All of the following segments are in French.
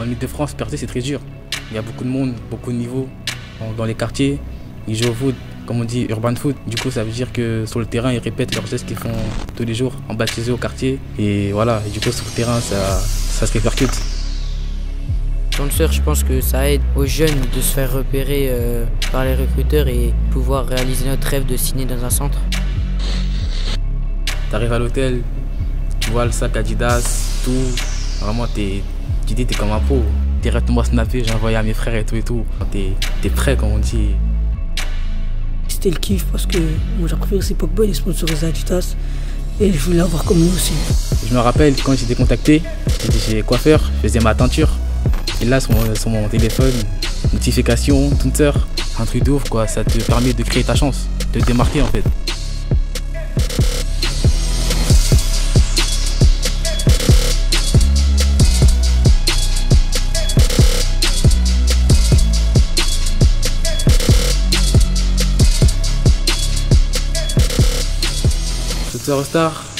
En Ile-de-France, percer, c'est très dur. Il y a beaucoup de monde, beaucoup de niveaux dans les quartiers. Ils jouent au foot, comme on dit, urban foot. Du coup, ça veut dire que sur le terrain, ils répètent leurs gestes qu'ils font tous les jours, en baptisé au quartier. Et voilà, et du coup, sur le terrain, ça, ça se répercute. Surf, je pense que ça aide aux jeunes de se faire repérer euh, par les recruteurs et pouvoir réaliser notre rêve de signer dans un centre. T'arrives à l'hôtel, tu vois le sac Adidas, tout. Vraiment, t'es, tu dis, t'es comme un pro. Directement snappé, j'ai envoyé à mes frères et tout et tout. T'es, es prêt, comme on dit. C'était le kiff parce que moi j'ai préféré ces Pogba, il est sponsorisé Adidas. Et je voulais avoir comme lui aussi. Je me rappelle quand j'étais contacté, j'étais chez coiffeur, je faisais ma teinture. Et là, sur mon, téléphone, notification, Twitter, un truc de ouf quoi. Ça te permet de créer ta chance, de te démarquer en fait.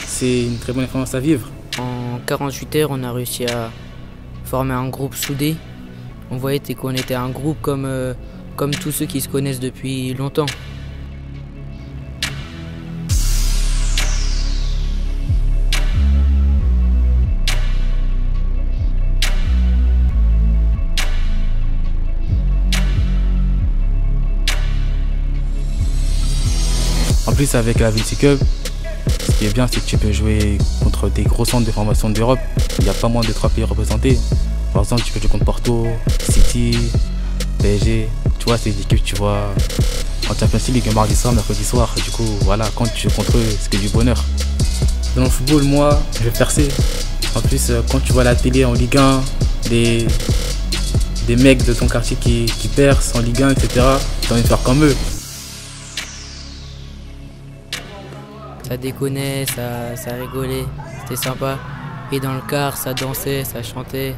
C'est une très bonne expérience à vivre. En 48 heures, on a réussi à former un groupe soudé. On voyait qu'on était un groupe comme, euh, comme tous ceux qui se connaissent depuis longtemps. En plus avec la Vinci Cup, qui bien, c'est que tu peux jouer contre des gros centres de formation d'Europe. Il n'y a pas moins de trois pays représentés. Par exemple, tu peux jouer contre Porto, City, PSG. Tu vois, c'est des équipes, tu vois, en Champions League, mardi soir, mercredi soir. Du coup, voilà, quand tu joues contre eux, c'est que du bonheur. Dans le football, moi, je vais percer. En plus, euh, quand tu vois la télé en Ligue 1, des, des mecs de ton quartier qui, qui percent en Ligue 1, etc., tu envie de faire comme eux. Ça déconnait, ça, ça rigolait, c'était sympa. Et dans le car, ça dansait, ça chantait.